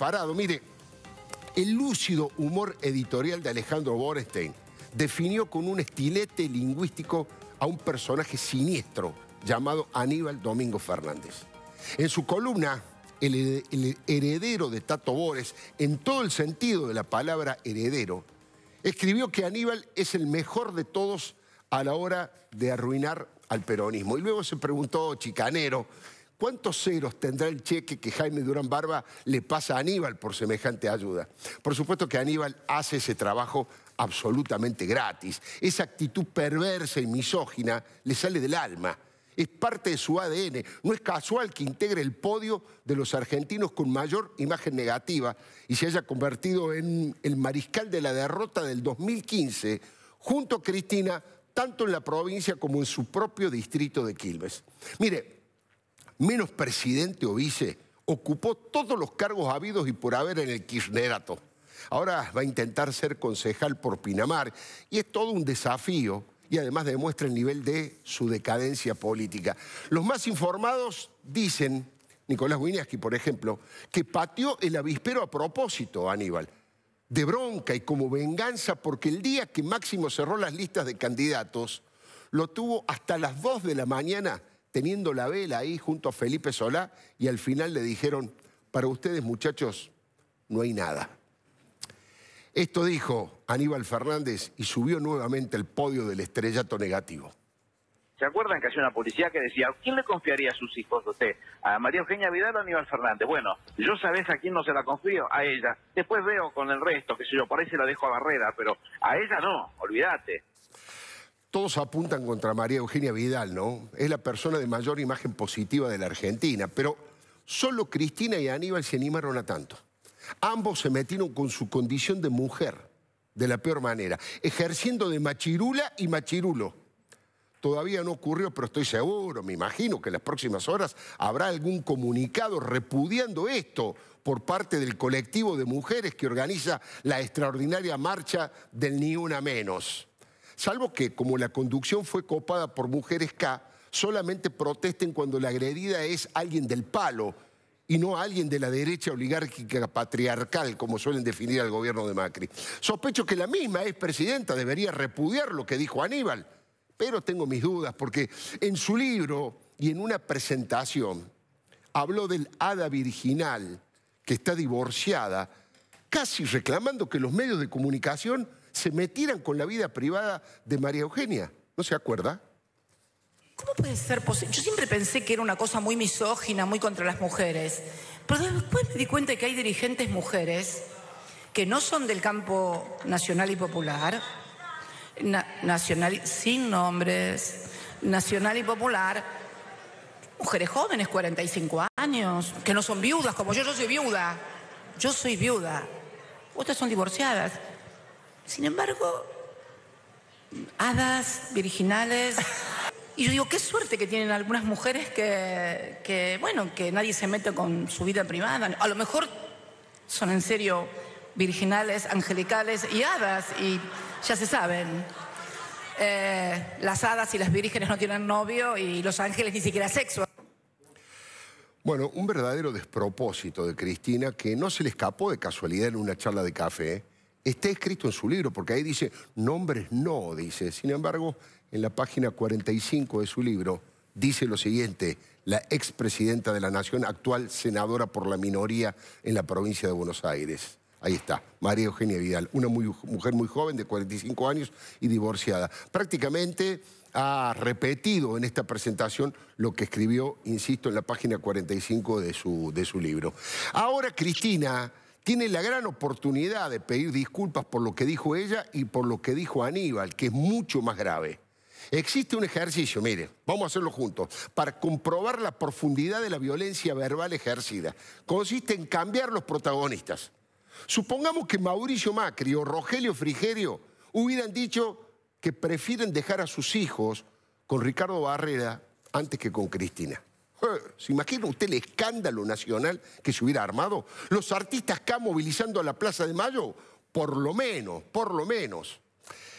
preparado. Mire, el lúcido humor editorial de Alejandro Borestein definió con un estilete lingüístico a un personaje siniestro llamado Aníbal Domingo Fernández. En su columna, el, el heredero de Tato Bores, en todo el sentido de la palabra heredero, escribió que Aníbal es el mejor de todos a la hora de arruinar al peronismo. Y luego se preguntó, chicanero, ¿cuántos ceros tendrá el cheque que Jaime Durán Barba le pasa a Aníbal por semejante ayuda? Por supuesto que Aníbal hace ese trabajo absolutamente gratis. Esa actitud perversa y misógina le sale del alma. Es parte de su ADN. No es casual que integre el podio de los argentinos con mayor imagen negativa y se haya convertido en el mariscal de la derrota del 2015 junto a Cristina tanto en la provincia como en su propio distrito de Quilmes. Mire, menos presidente o vice, ocupó todos los cargos habidos y por haber en el kirchnerato. Ahora va a intentar ser concejal por Pinamar y es todo un desafío y además demuestra el nivel de su decadencia política. Los más informados dicen, Nicolás Winiaski, por ejemplo, que pateó el avispero a propósito, Aníbal de bronca y como venganza porque el día que Máximo cerró las listas de candidatos, lo tuvo hasta las 2 de la mañana teniendo la vela ahí junto a Felipe Solá y al final le dijeron, para ustedes muchachos, no hay nada. Esto dijo Aníbal Fernández y subió nuevamente el podio del estrellato negativo. ¿Se acuerdan que hacía una policía que decía, ¿quién le confiaría a sus hijos de usted? ¿A María Eugenia Vidal o a Aníbal Fernández? Bueno, yo sabés a quién no se la confío, a ella. Después veo con el resto, que sé yo, por ahí se la dejo a Barrera, pero a ella no, olvídate. Todos apuntan contra María Eugenia Vidal, ¿no? Es la persona de mayor imagen positiva de la Argentina, pero solo Cristina y Aníbal se animaron a tanto. Ambos se metieron con su condición de mujer, de la peor manera, ejerciendo de machirula y machirulo. Todavía no ocurrió, pero estoy seguro, me imagino que en las próximas horas habrá algún comunicado repudiando esto por parte del colectivo de mujeres que organiza la extraordinaria marcha del Ni Una Menos. Salvo que, como la conducción fue copada por mujeres K, solamente protesten cuando la agredida es alguien del palo y no alguien de la derecha oligárquica patriarcal, como suelen definir al gobierno de Macri. Sospecho que la misma expresidenta debería repudiar lo que dijo Aníbal pero tengo mis dudas porque en su libro y en una presentación habló del hada virginal que está divorciada, casi reclamando que los medios de comunicación se metieran con la vida privada de María Eugenia. ¿No se acuerda? ¿Cómo puede ser posible? Yo siempre pensé que era una cosa muy misógina, muy contra las mujeres. Pero después me di cuenta de que hay dirigentes mujeres que no son del campo nacional y popular, nacional, sin nombres, nacional y popular, mujeres jóvenes, 45 años, que no son viudas, como yo, yo soy viuda, yo soy viuda, otras son divorciadas. Sin embargo, hadas, virginales. Y yo digo, qué suerte que tienen algunas mujeres que, bueno, que nadie se mete con su vida privada. A lo mejor son en serio virginales, angelicales y hadas, y ya se saben. Eh, las hadas y las vírgenes no tienen novio y los ángeles ni siquiera sexo. Bueno, un verdadero despropósito de Cristina que no se le escapó de casualidad en una charla de café. Está escrito en su libro, porque ahí dice, nombres no, dice. Sin embargo, en la página 45 de su libro, dice lo siguiente, la expresidenta de la Nación, actual senadora por la minoría en la provincia de Buenos Aires. Ahí está, María Eugenia Vidal, una mujer muy joven de 45 años y divorciada. Prácticamente ha repetido en esta presentación lo que escribió, insisto, en la página 45 de su, de su libro. Ahora Cristina tiene la gran oportunidad de pedir disculpas por lo que dijo ella y por lo que dijo Aníbal, que es mucho más grave. Existe un ejercicio, mire, vamos a hacerlo juntos, para comprobar la profundidad de la violencia verbal ejercida. Consiste en cambiar los protagonistas. Supongamos que Mauricio Macri o Rogelio Frigerio hubieran dicho que prefieren dejar a sus hijos con Ricardo Barrera antes que con Cristina. Eh, ¿Se imagina usted el escándalo nacional que se hubiera armado? Los artistas acá movilizando a la Plaza de Mayo, por lo menos, por lo menos.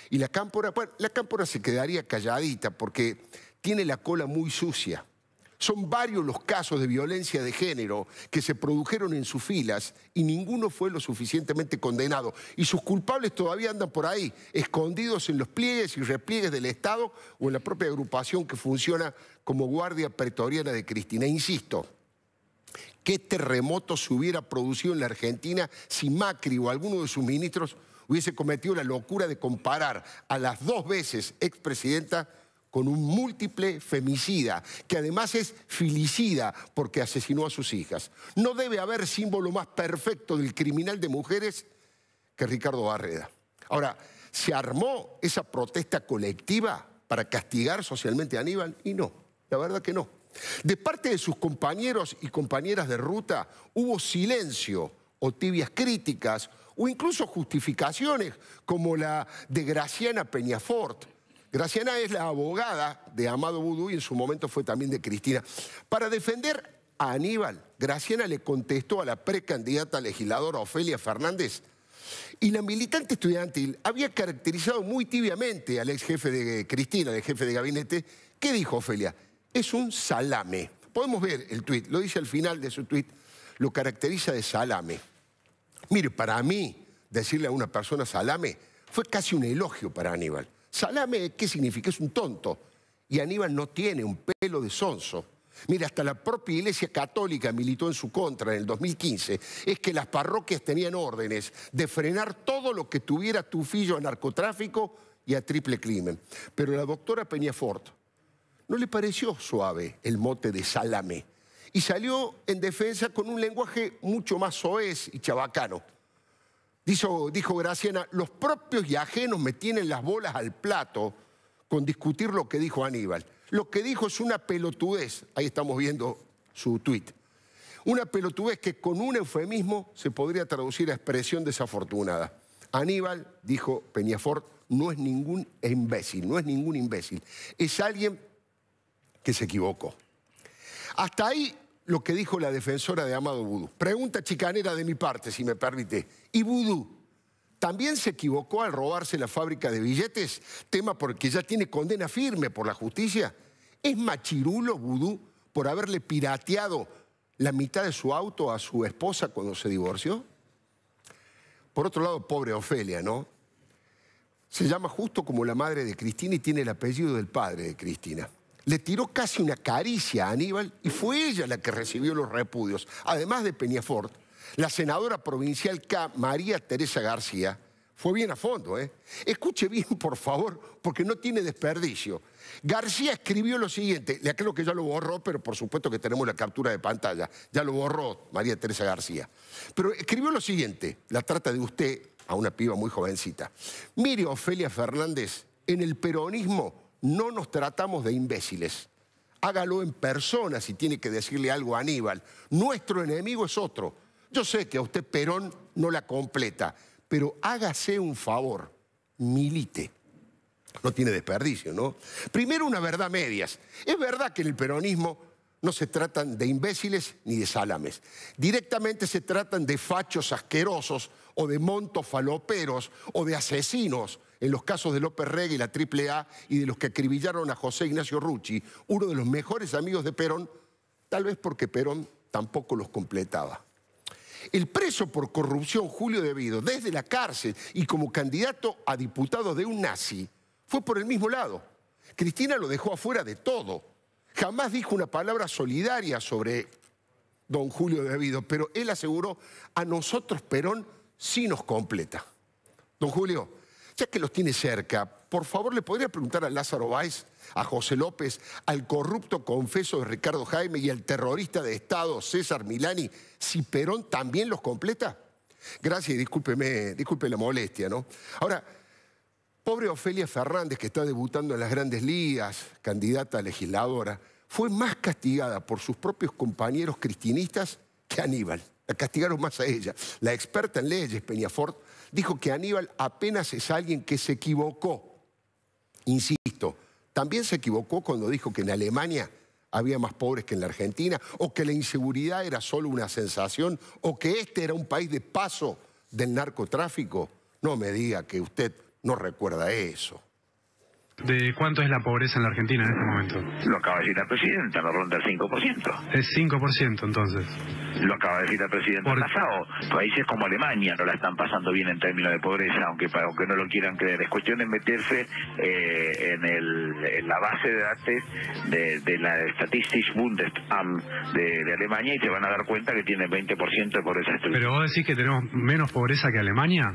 Y la cámpora, bueno, la cámpora se quedaría calladita porque tiene la cola muy sucia. Son varios los casos de violencia de género que se produjeron en sus filas y ninguno fue lo suficientemente condenado. Y sus culpables todavía andan por ahí, escondidos en los pliegues y repliegues del Estado o en la propia agrupación que funciona como guardia pretoriana de Cristina. Insisto, ¿qué terremoto se hubiera producido en la Argentina si Macri o alguno de sus ministros hubiese cometido la locura de comparar a las dos veces expresidenta con un múltiple femicida, que además es filicida porque asesinó a sus hijas. No debe haber símbolo más perfecto del criminal de mujeres que Ricardo Barreda. Ahora, ¿se armó esa protesta colectiva para castigar socialmente a Aníbal? Y no, la verdad que no. De parte de sus compañeros y compañeras de ruta hubo silencio o tibias críticas o incluso justificaciones como la de Graciana Peñafort, Graciana es la abogada de Amado Vudú y en su momento fue también de Cristina. Para defender a Aníbal, Graciana le contestó a la precandidata legisladora Ofelia Fernández y la militante estudiantil había caracterizado muy tibiamente al ex jefe de Cristina, el jefe de gabinete. ¿Qué dijo Ofelia? Es un salame. Podemos ver el tuit, lo dice al final de su tuit, lo caracteriza de salame. Mire, para mí, decirle a una persona salame fue casi un elogio para Aníbal. Salame, ¿qué significa? Es un tonto. Y Aníbal no tiene un pelo de sonso. Mira, hasta la propia Iglesia Católica militó en su contra en el 2015. Es que las parroquias tenían órdenes de frenar todo lo que tuviera tufillo a narcotráfico y a triple crimen. Pero la doctora Peñafort no le pareció suave el mote de salame y salió en defensa con un lenguaje mucho más soez y chabacano. Dijo, dijo Graciana, los propios y ajenos me tienen las bolas al plato con discutir lo que dijo Aníbal. Lo que dijo es una pelotudez, ahí estamos viendo su tuit. Una pelotudez que con un eufemismo se podría traducir a expresión desafortunada. Aníbal, dijo Peñafort, no es ningún imbécil, no es ningún imbécil. Es alguien que se equivocó. Hasta ahí lo que dijo la defensora de Amado Vudú. Pregunta chicanera de mi parte, si me permite. ¿Y Vudú también se equivocó al robarse la fábrica de billetes? Tema porque ya tiene condena firme por la justicia. ¿Es machirulo Vudú por haberle pirateado la mitad de su auto a su esposa cuando se divorció? Por otro lado, pobre Ofelia, ¿no? Se llama justo como la madre de Cristina y tiene el apellido del padre de Cristina le tiró casi una caricia a Aníbal y fue ella la que recibió los repudios. Además de Peñafort, la senadora provincial K, María Teresa García, fue bien a fondo. ¿eh? Escuche bien, por favor, porque no tiene desperdicio. García escribió lo siguiente, le aclaro que ya lo borró, pero por supuesto que tenemos la captura de pantalla. Ya lo borró María Teresa García. Pero escribió lo siguiente, la trata de usted a una piba muy jovencita. Mire, Ofelia Fernández, en el peronismo no nos tratamos de imbéciles. Hágalo en persona si tiene que decirle algo a Aníbal. Nuestro enemigo es otro. Yo sé que a usted Perón no la completa, pero hágase un favor, milite. No tiene desperdicio, ¿no? Primero una verdad medias. Es verdad que en el peronismo no se tratan de imbéciles ni de salames. Directamente se tratan de fachos asquerosos o de montos faloperos o de asesinos en los casos de López Rega y la AAA y de los que acribillaron a José Ignacio Rucci, uno de los mejores amigos de Perón, tal vez porque Perón tampoco los completaba. El preso por corrupción Julio Devido, desde la cárcel y como candidato a diputado de un nazi, fue por el mismo lado. Cristina lo dejó afuera de todo. Jamás dijo una palabra solidaria sobre don Julio Devido, pero él aseguró, a nosotros Perón sí nos completa. Don Julio, ya que los tiene cerca, por favor le podría preguntar a Lázaro Báez, a José López, al corrupto confeso de Ricardo Jaime y al terrorista de Estado César Milani, si Perón también los completa. Gracias y discúlpeme, disculpe la molestia, ¿no? Ahora, pobre Ofelia Fernández, que está debutando en las grandes ligas, candidata a legisladora, fue más castigada por sus propios compañeros cristinistas que Aníbal. La castigaron más a ella. La experta en leyes, Peñafort, dijo que Aníbal apenas es alguien que se equivocó. Insisto, también se equivocó cuando dijo que en Alemania había más pobres que en la Argentina, o que la inseguridad era solo una sensación, o que este era un país de paso del narcotráfico. No me diga que usted no recuerda eso. De cuánto es la pobreza en la Argentina en este momento. Lo acaba de decir la presidenta, la ronda del 5%. Es 5% entonces. Lo acaba de decir la presidenta Por- pasado. Países como Alemania no la están pasando bien en términos de pobreza, aunque aunque no lo quieran creer. Es cuestión de meterse eh, en, el, en la base de datos de, de la Statistics Bundesamt de, de Alemania y se van a dar cuenta que tiene 20% de pobreza. Pero vos decís que tenemos menos pobreza que Alemania.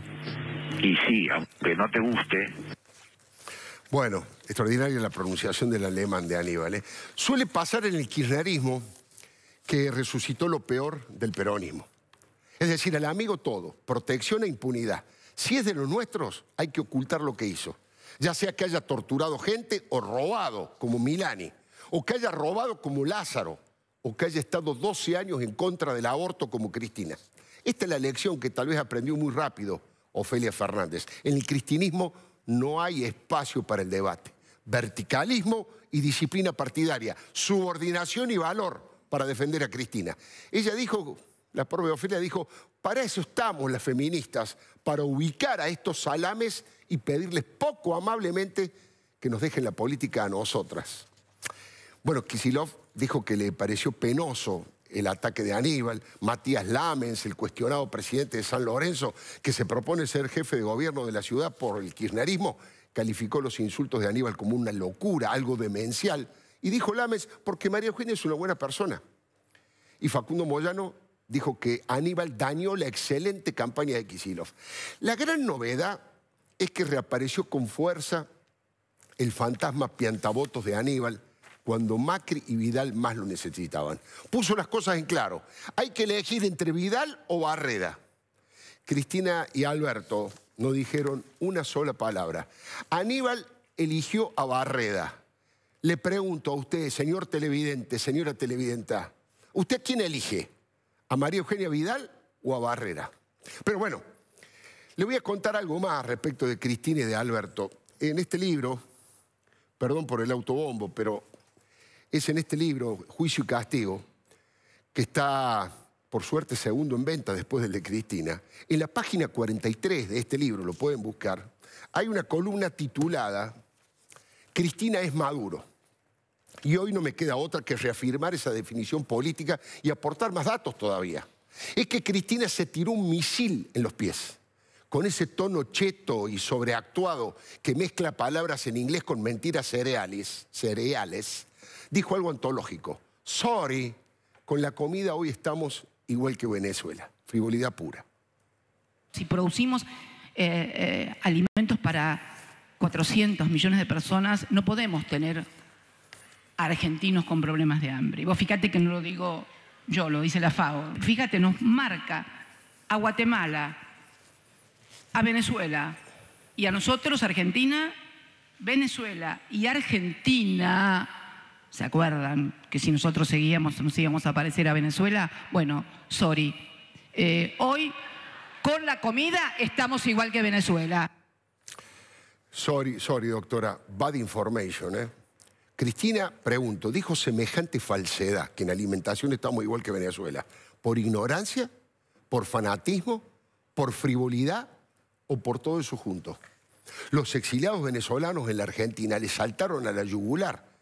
Y sí, aunque no te guste, Bueno, extraordinaria la pronunciación del alemán de Aníbal. ¿eh? Suele pasar en el kirchnerismo que resucitó lo peor del peronismo. Es decir, al amigo todo, protección e impunidad. Si es de los nuestros, hay que ocultar lo que hizo. Ya sea que haya torturado gente o robado, como Milani, o que haya robado como Lázaro, o que haya estado 12 años en contra del aborto como Cristina. Esta es la lección que tal vez aprendió muy rápido Ofelia Fernández. En el cristinismo no hay espacio para el debate. Verticalismo y disciplina partidaria, subordinación y valor para defender a Cristina. Ella dijo, la propia Ofelia dijo, para eso estamos las feministas, para ubicar a estos salames y pedirles poco amablemente que nos dejen la política a nosotras. Bueno, Kisilov dijo que le pareció penoso el ataque de Aníbal, Matías Lamens, el cuestionado presidente de San Lorenzo, que se propone ser jefe de gobierno de la ciudad por el kirchnerismo, calificó los insultos de Aníbal como una locura, algo demencial, y dijo Lamens, porque María Eugenia es una buena persona. Y Facundo Moyano dijo que Aníbal dañó la excelente campaña de Kisilov. La gran novedad es que reapareció con fuerza el fantasma piantavotos de Aníbal cuando Macri y Vidal más lo necesitaban. Puso las cosas en claro. Hay que elegir entre Vidal o Barreda. Cristina y Alberto no dijeron una sola palabra. Aníbal eligió a Barreda. Le pregunto a usted, señor televidente, señora televidenta, ¿usted quién elige? ¿A María Eugenia Vidal o a Barrera? Pero bueno, le voy a contar algo más respecto de Cristina y de Alberto. En este libro, perdón por el autobombo, pero es en este libro, Juicio y Castigo, que está, por suerte, segundo en venta después del de Cristina. En la página 43 de este libro, lo pueden buscar, hay una columna titulada Cristina es Maduro. Y hoy no me queda otra que reafirmar esa definición política y aportar más datos todavía. Es que Cristina se tiró un misil en los pies, con ese tono cheto y sobreactuado que mezcla palabras en inglés con mentiras cereales, cereales. Dijo algo antológico. Sorry, con la comida hoy estamos igual que Venezuela. Frivolidad pura. Si producimos eh, eh, alimentos para 400 millones de personas, no podemos tener argentinos con problemas de hambre. Vos fíjate que no lo digo yo, lo dice la FAO. Fíjate, nos marca a Guatemala, a Venezuela y a nosotros, Argentina, Venezuela y Argentina. ¿Se acuerdan que si nosotros seguíamos nos íbamos a parecer a Venezuela? Bueno, sorry. Eh, hoy, con la comida, estamos igual que Venezuela. Sorry, sorry, doctora. Bad information, ¿eh? Cristina, pregunto, dijo semejante falsedad que en alimentación estamos igual que Venezuela. ¿Por ignorancia? ¿Por fanatismo? ¿Por frivolidad? ¿O por todo eso junto? Los exiliados venezolanos en la Argentina le saltaron a la yugular.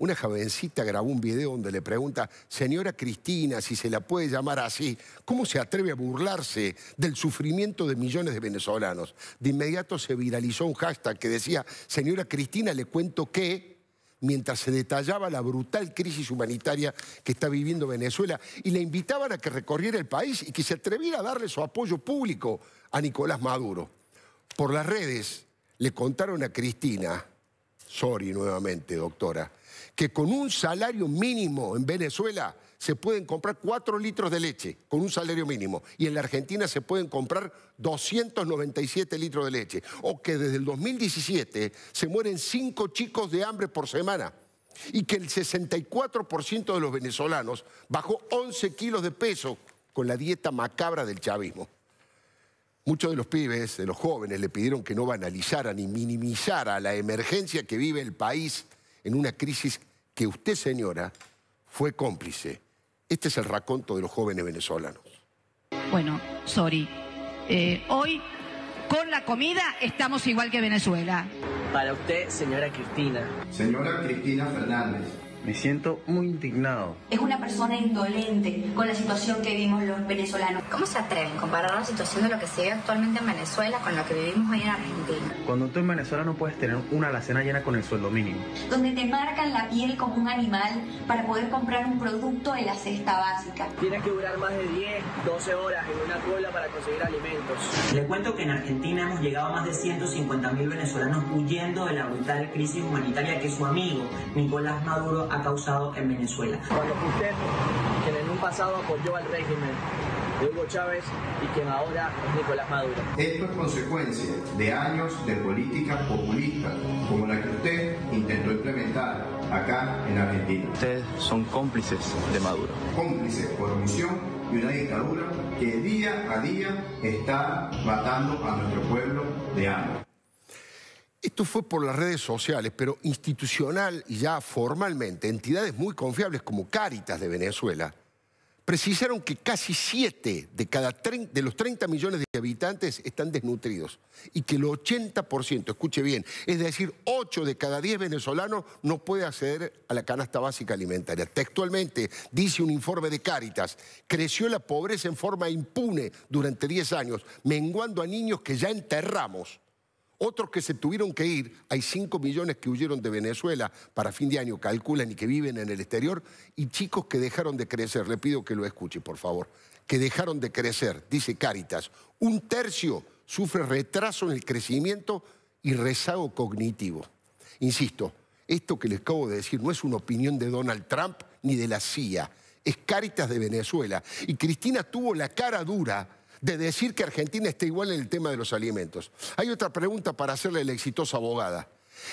Una jovencita grabó un video donde le pregunta, señora Cristina, si se la puede llamar así, ¿cómo se atreve a burlarse del sufrimiento de millones de venezolanos? De inmediato se viralizó un hashtag que decía, señora Cristina, le cuento que, mientras se detallaba la brutal crisis humanitaria que está viviendo Venezuela, y le invitaban a que recorriera el país y que se atreviera a darle su apoyo público a Nicolás Maduro. Por las redes le contaron a Cristina, sorry nuevamente, doctora, que con un salario mínimo en Venezuela se pueden comprar 4 litros de leche, con un salario mínimo, y en la Argentina se pueden comprar 297 litros de leche, o que desde el 2017 se mueren 5 chicos de hambre por semana, y que el 64% de los venezolanos bajó 11 kilos de peso con la dieta macabra del chavismo. Muchos de los pibes, de los jóvenes, le pidieron que no banalizara ni minimizara la emergencia que vive el país en una crisis que usted, señora, fue cómplice. Este es el raconto de los jóvenes venezolanos. Bueno, sorry. Eh, hoy, con la comida estamos igual que Venezuela. Para usted, señora Cristina. Señora Cristina Fernández. Me siento muy indignado. Es una persona indolente con la situación que vivimos los venezolanos. ¿Cómo se atreven a comparar la situación de lo que se vive actualmente en Venezuela con lo que vivimos hoy en Argentina? Cuando tú en Venezuela no puedes tener una alacena llena con el sueldo mínimo. Donde te marcan la piel como un animal para poder comprar un producto de la cesta básica. Tienes que durar más de 10, 12 horas en una cola para conseguir alimentos. Le cuento que en Argentina hemos llegado a más de 150.000 venezolanos huyendo de la brutal crisis humanitaria que su amigo Nicolás Maduro ha causado en Venezuela. Cuando usted, quien en un pasado apoyó al régimen de Hugo Chávez y quien ahora es Nicolás Maduro. Esto es consecuencia de años de políticas populistas como la que usted intentó implementar acá en Argentina. Ustedes son cómplices de Maduro. Cómplices por omisión y una dictadura que día a día está matando a nuestro pueblo de hambre. Esto fue por las redes sociales, pero institucional y ya formalmente, entidades muy confiables como Cáritas de Venezuela precisaron que casi 7 de, de los 30 millones de habitantes están desnutridos y que el 80%, escuche bien, es decir, 8 de cada 10 venezolanos no puede acceder a la canasta básica alimentaria. Textualmente, dice un informe de Cáritas, creció la pobreza en forma impune durante 10 años, menguando a niños que ya enterramos otros que se tuvieron que ir, hay 5 millones que huyeron de Venezuela para fin de año, calculan y que viven en el exterior, y chicos que dejaron de crecer, le pido que lo escuche por favor, que dejaron de crecer, dice Cáritas, un tercio sufre retraso en el crecimiento y rezago cognitivo. Insisto, esto que les acabo de decir no es una opinión de Donald Trump ni de la CIA, es Cáritas de Venezuela. Y Cristina tuvo la cara dura de decir que Argentina está igual en el tema de los alimentos. Hay otra pregunta para hacerle a la exitosa abogada.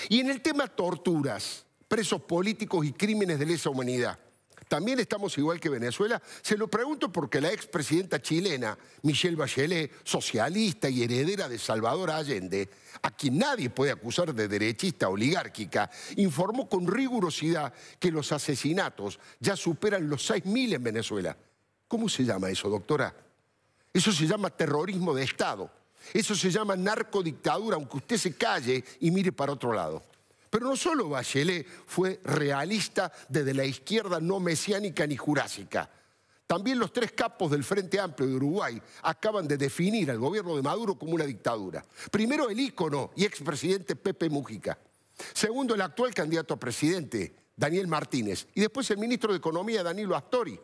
Y en el tema torturas, presos políticos y crímenes de lesa humanidad, ¿también estamos igual que Venezuela? Se lo pregunto porque la expresidenta chilena, Michelle Bachelet, socialista y heredera de Salvador Allende, a quien nadie puede acusar de derechista oligárquica, informó con rigurosidad que los asesinatos ya superan los 6.000 en Venezuela. ¿Cómo se llama eso, doctora? Eso se llama terrorismo de Estado. Eso se llama narcodictadura, aunque usted se calle y mire para otro lado. Pero no solo Bachelet fue realista desde la izquierda no mesiánica ni jurásica. También los tres capos del Frente Amplio de Uruguay acaban de definir al gobierno de Maduro como una dictadura. Primero el ícono y expresidente Pepe Mujica. Segundo el actual candidato a presidente, Daniel Martínez. Y después el ministro de Economía, Danilo Astori.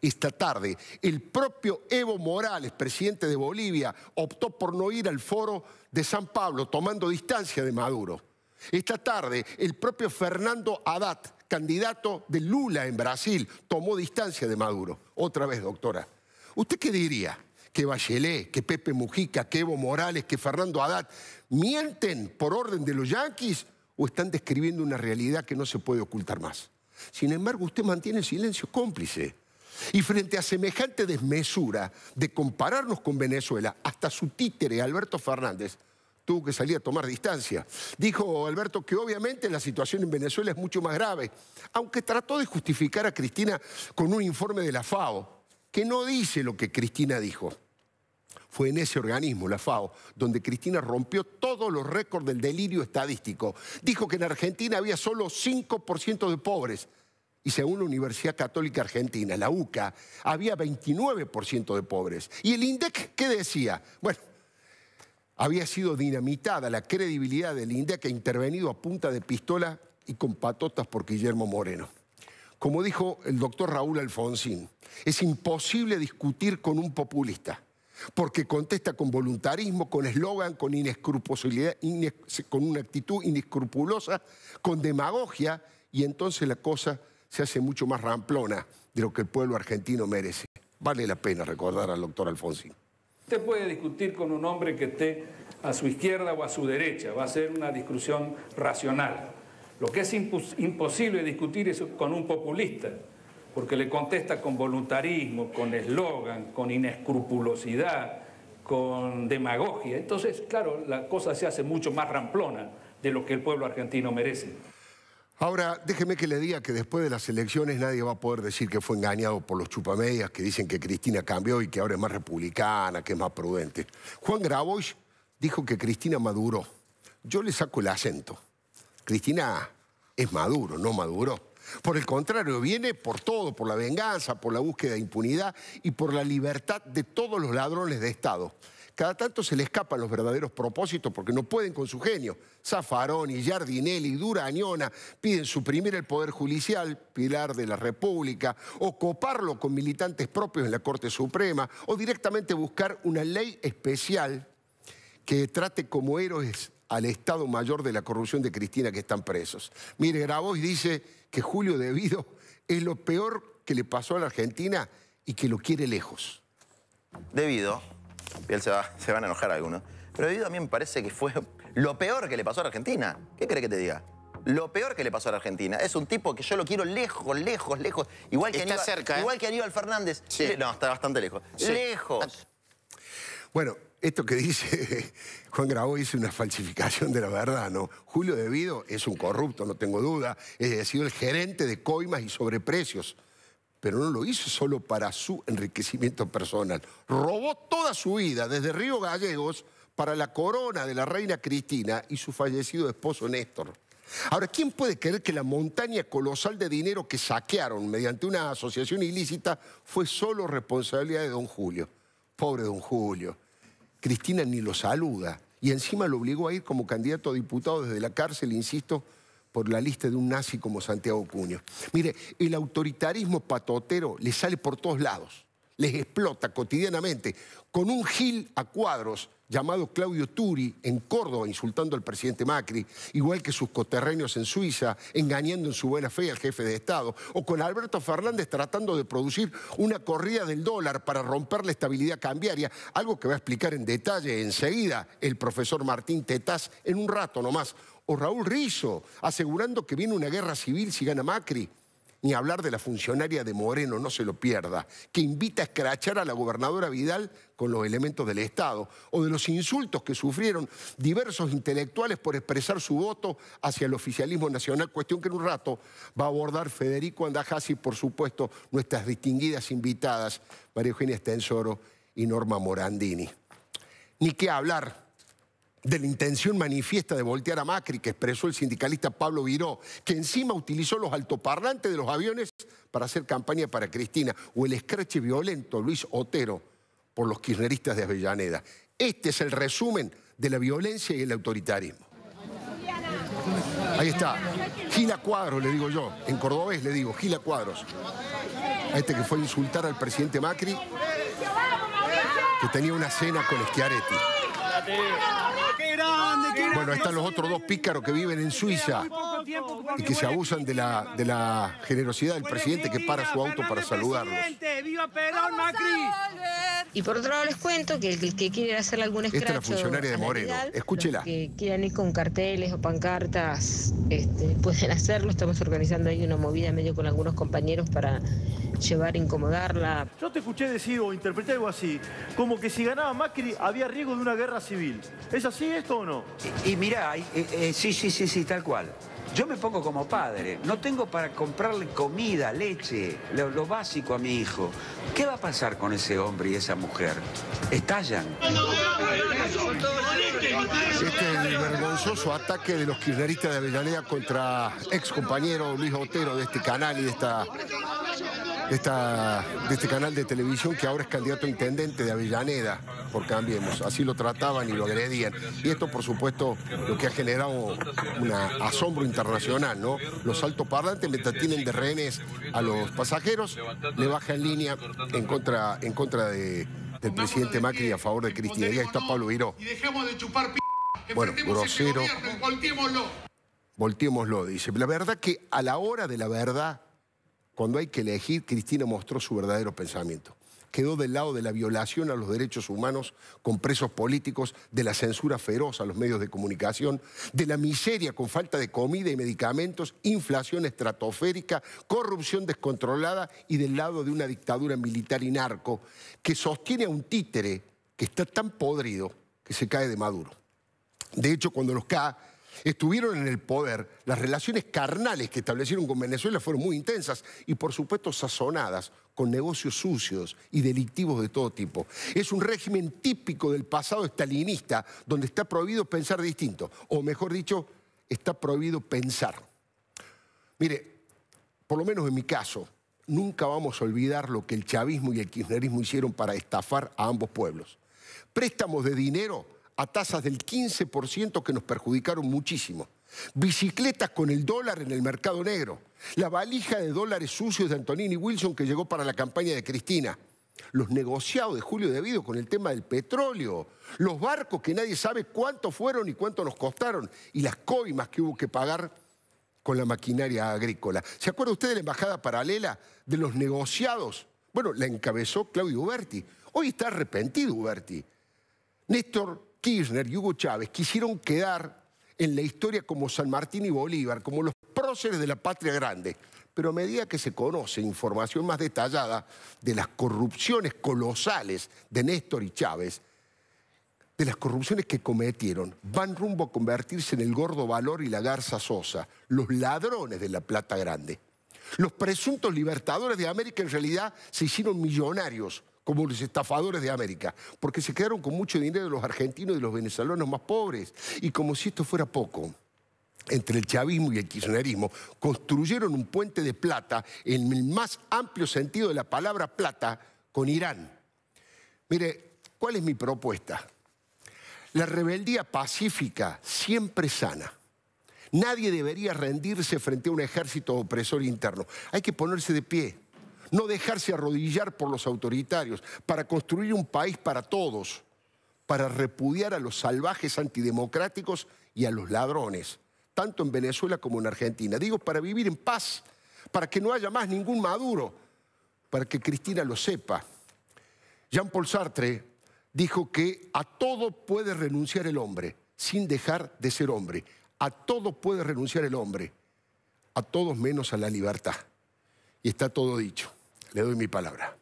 Esta tarde, el propio Evo Morales, presidente de Bolivia, optó por no ir al foro de San Pablo, tomando distancia de Maduro. Esta tarde, el propio Fernando Haddad, candidato de Lula en Brasil, tomó distancia de Maduro. Otra vez, doctora. ¿Usted qué diría? ¿Que Bachelet, que Pepe Mujica, que Evo Morales, que Fernando Haddad mienten por orden de los yanquis o están describiendo una realidad que no se puede ocultar más? Sin embargo, usted mantiene silencio cómplice. Y frente a semejante desmesura de compararnos con Venezuela, hasta su títere, Alberto Fernández, tuvo que salir a tomar distancia. Dijo Alberto que obviamente la situación en Venezuela es mucho más grave, aunque trató de justificar a Cristina con un informe de la FAO, que no dice lo que Cristina dijo. Fue en ese organismo, la FAO, donde Cristina rompió todos los récords del delirio estadístico. Dijo que en Argentina había solo 5% de pobres, y según la Universidad Católica Argentina, la UCA, había 29% de pobres. ¿Y el INDEC qué decía? Bueno, había sido dinamitada la credibilidad del INDEC ha intervenido a punta de pistola y con patotas por Guillermo Moreno. Como dijo el doctor Raúl Alfonsín, es imposible discutir con un populista, porque contesta con voluntarismo, con eslogan, con con una actitud inescrupulosa, con demagogia, y entonces la cosa se hace mucho más ramplona de lo que el pueblo argentino merece. Vale la pena recordar al doctor Alfonsín. Usted puede discutir con un hombre que esté a su izquierda o a su derecha, va a ser una discusión racional. Lo que es imposible discutir es con un populista, porque le contesta con voluntarismo, con eslogan, con inescrupulosidad, con demagogia. Entonces, claro, la cosa se hace mucho más ramplona de lo que el pueblo argentino merece. Ahora, déjeme que le diga que después de las elecciones nadie va a poder decir que fue engañado por los chupamedias que dicen que Cristina cambió y que ahora es más republicana, que es más prudente. Juan Grabois dijo que Cristina maduró. Yo le saco el acento. Cristina es maduro, no maduró. Por el contrario, viene por todo, por la venganza, por la búsqueda de impunidad y por la libertad de todos los ladrones de Estado. Cada tanto se le escapan los verdaderos propósitos porque no pueden con su genio. Zaffaroni, Giardinelli, Durañona piden suprimir el Poder Judicial, pilar de la República, o coparlo con militantes propios en la Corte Suprema, o directamente buscar una ley especial que trate como héroes al Estado Mayor de la corrupción de Cristina que están presos. Mire, Grabois dice que Julio Devido es lo peor que le pasó a la Argentina y que lo quiere lejos. Debido y él se, va, se van a enojar algunos. Pero debido a mí me parece que fue lo peor que le pasó a la Argentina. ¿Qué cree que te diga? Lo peor que le pasó a la Argentina. Es un tipo que yo lo quiero lejos, lejos, lejos. Igual que, está Aníbal, cerca, ¿eh? igual que Aníbal Fernández. Sí. No, está bastante lejos. Sí. Lejos. Bueno, esto que dice Juan Grabois es una falsificación de la verdad, ¿no? Julio Devido es un corrupto, no tengo duda. Ha sido el gerente de coimas y sobreprecios. Pero no lo hizo solo para su enriquecimiento personal. Robó toda su vida, desde Río Gallegos, para la corona de la reina Cristina y su fallecido esposo Néstor. Ahora, ¿quién puede creer que la montaña colosal de dinero que saquearon mediante una asociación ilícita fue solo responsabilidad de don Julio? Pobre don Julio. Cristina ni lo saluda y encima lo obligó a ir como candidato a diputado desde la cárcel, insisto, por la lista de un nazi como Santiago Cuño. Mire, el autoritarismo patotero le sale por todos lados, les explota cotidianamente, con un gil a cuadros llamado Claudio Turi en Córdoba insultando al presidente Macri, igual que sus coterreños en Suiza, engañando en su buena fe al jefe de Estado, o con Alberto Fernández tratando de producir una corrida del dólar para romper la estabilidad cambiaria, algo que va a explicar en detalle enseguida el profesor Martín Tetaz en un rato nomás, o Raúl Rizzo asegurando que viene una guerra civil si gana Macri. Ni hablar de la funcionaria de Moreno, no se lo pierda, que invita a escrachar a la gobernadora Vidal con los elementos del Estado, o de los insultos que sufrieron diversos intelectuales por expresar su voto hacia el oficialismo nacional, cuestión que en un rato va a abordar Federico Andajasi y, por supuesto, nuestras distinguidas invitadas, María Eugenia Stensoro y Norma Morandini. Ni qué hablar de la intención manifiesta de voltear a Macri que expresó el sindicalista Pablo Viró, que encima utilizó los altoparlantes de los aviones para hacer campaña para Cristina, o el escrache violento Luis Otero por los kirchneristas de Avellaneda. Este es el resumen de la violencia y el autoritarismo. Ahí está. Gila Cuadros, le digo yo. En cordobés le digo, Gila Cuadros. A este que fue a insultar al presidente Macri, que tenía una cena con Schiaretti. Bueno, están los otros dos pícaros que viven en Suiza y que se abusan de la, de la generosidad del presidente que para su auto para saludarlos. ¡Viva Perón, Macri! Y por otro lado les cuento que el que, que quiere hacerle algún Esta es la escracho funcionaria de Moreno. Vidal, Escúchela. que quieran ir con carteles o pancartas este, pueden hacerlo. Estamos organizando ahí una movida medio con algunos compañeros para llevar incomodarla. Yo te escuché decir o interpreté algo así, como que si ganaba Macri había riesgo de una guerra civil. ¿Es así esto o no? Y mirá, eh, eh, sí, sí, sí, sí, tal cual. Yo me pongo como padre, no tengo para comprarle comida, leche, lo, básico a mi hijo. ¿Qué va a pasar con ese hombre y esa mujer? ¿Estallan? Este vergonzoso ataque de los kirchneristas de Avellaneda contra ex compañero Luis Otero de este canal y de esta, de esta de este canal de televisión que ahora es candidato a intendente de Avellaneda por Cambiemos. Así lo trataban y lo agredían. Y esto, por supuesto, lo que ha generado un asombro internacional, ¿no? Los altoparlantes, mientras tienen de rehenes a los pasajeros, le baja en línea en contra, en contra de, del presidente Macri y a favor de Cristina. Y ahí está Pablo Viró. Y dejemos de chupar p... Bueno, grosero. Volteémoslo, dice. La verdad que a la hora de la verdad, cuando hay que elegir, Cristina mostró su verdadero pensamiento. Quedó del lado de la violación a los derechos humanos con presos políticos, de la censura feroz a los medios de comunicación, de la miseria con falta de comida y medicamentos, inflación estratosférica, corrupción descontrolada y del lado de una dictadura militar y narco que sostiene a un títere que está tan podrido que se cae de Maduro. De hecho, cuando los K estuvieron en el poder, las relaciones carnales que establecieron con Venezuela fueron muy intensas y por supuesto sazonadas con negocios sucios y delictivos de todo tipo. Es un régimen típico del pasado estalinista donde está prohibido pensar distinto, o mejor dicho, está prohibido pensar. Mire, por lo menos en mi caso, nunca vamos a olvidar lo que el chavismo y el kirchnerismo hicieron para estafar a ambos pueblos. Préstamos de dinero a tasas del 15% que nos perjudicaron muchísimo. Bicicletas con el dólar en el mercado negro. La valija de dólares sucios de Antonini Wilson que llegó para la campaña de Cristina. Los negociados de Julio Debido con el tema del petróleo. Los barcos que nadie sabe cuánto fueron y cuánto nos costaron. Y las coimas que hubo que pagar con la maquinaria agrícola. ¿Se acuerda usted de la embajada paralela de los negociados? Bueno, la encabezó Claudio Uberti. Hoy está arrepentido Uberti. Néstor Kirchner y Hugo Chávez quisieron quedar en la historia como San Martín y Bolívar, como los próceres de la patria grande. Pero a medida que se conoce información más detallada de las corrupciones colosales de Néstor y Chávez, de las corrupciones que cometieron, van rumbo a convertirse en el gordo valor y la garza sosa, los ladrones de la plata grande. Los presuntos libertadores de América en realidad se hicieron millonarios como los estafadores de América, porque se quedaron con mucho dinero de los argentinos y los venezolanos más pobres. Y como si esto fuera poco, entre el chavismo y el kirchnerismo, construyeron un puente de plata en el más amplio sentido de la palabra plata con Irán. Mire, ¿cuál es mi propuesta? La rebeldía pacífica siempre sana. Nadie debería rendirse frente a un ejército opresor interno. Hay que ponerse de pie no dejarse arrodillar por los autoritarios, para construir un país para todos, para repudiar a los salvajes antidemocráticos y a los ladrones, tanto en Venezuela como en Argentina. Digo, para vivir en paz, para que no haya más ningún Maduro, para que Cristina lo sepa. Jean-Paul Sartre dijo que a todo puede renunciar el hombre sin dejar de ser hombre. A todo puede renunciar el hombre, a todos menos a la libertad. Y está todo dicho. Le doy mi palabra.